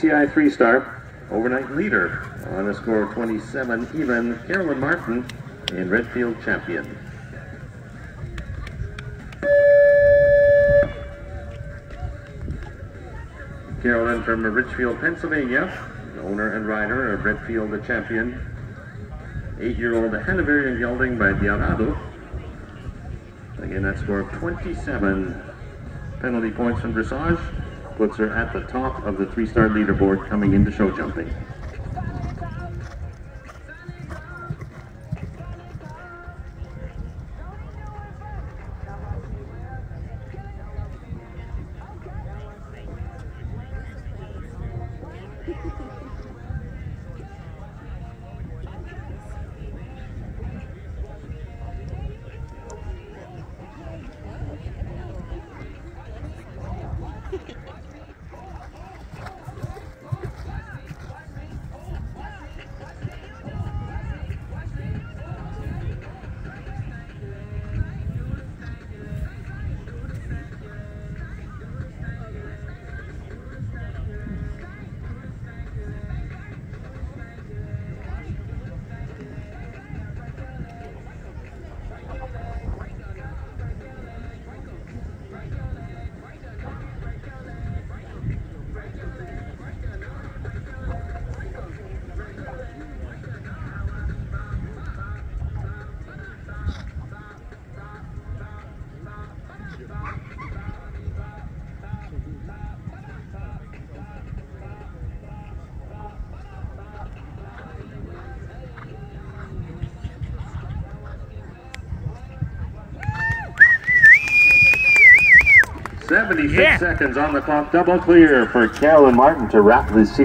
CI three-star overnight leader on a score of 27 even. Caroline Martin in Redfield champion. Caroline from Richfield, Pennsylvania, owner and rider of Redfield the champion. Eight-year-old Hanoverian gelding by Diarado. Again, that score of 27 penalty points from dressage puts her at the top of the three-star leaderboard coming into show jumping. Seventy-six Yeah. seconds on the clock, double clear for Caroline Martin to wrap the CC